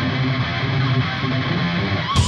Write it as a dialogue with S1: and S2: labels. S1: Música